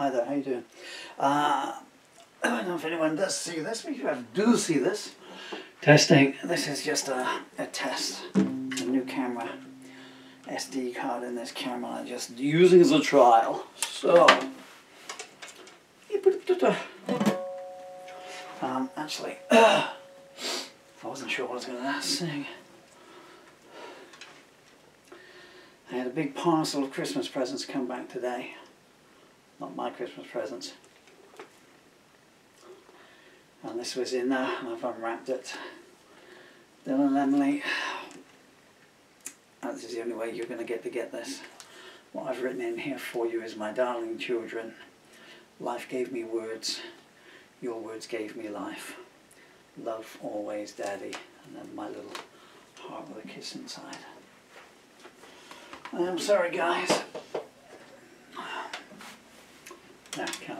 Hi there, how you doing? Uh, I don't know if anyone does see this, but if you do see this, testing, this is just a, a test, a new camera, SD card in this camera, I'm just using as a trial. So, um, actually, I wasn't sure what I was going to sing. I had a big parcel of Christmas presents come back today. Not my Christmas presents. And this was in there, and I've unwrapped it. Dylan Emily, this is the only way you're going to get to get this. What I've written in here for you is my darling children. Life gave me words, your words gave me life. Love always, Daddy. And then my little heart with a kiss inside. I'm sorry, guys. I can't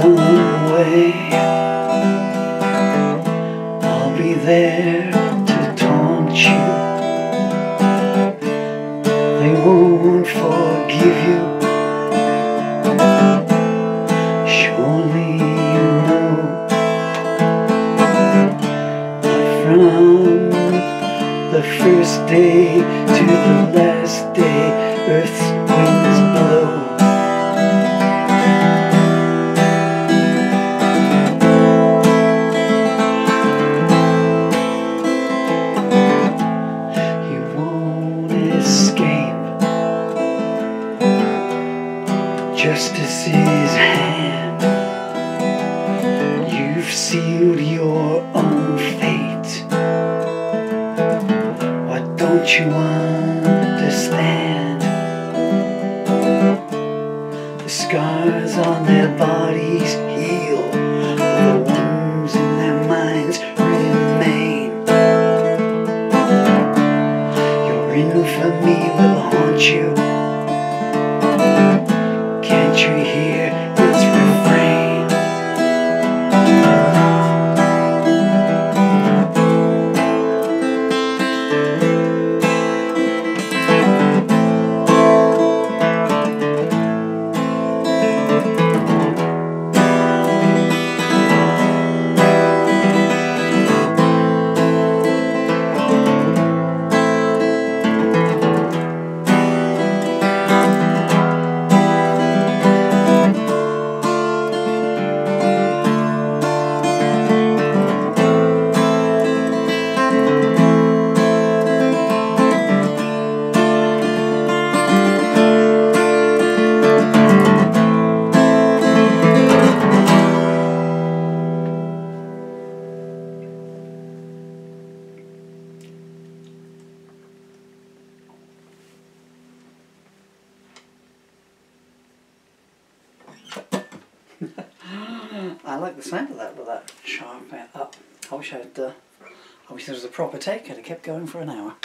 some way I'll be there to taunt you. They won't forgive you. Surely you know. From the first day to the last day Earth's justice's hand. You've sealed your own fate. Why don't you understand? Like the sound of that with that sharp up. I wish I'd. Uh, I wish there was a proper take. I'd have kept going for an hour.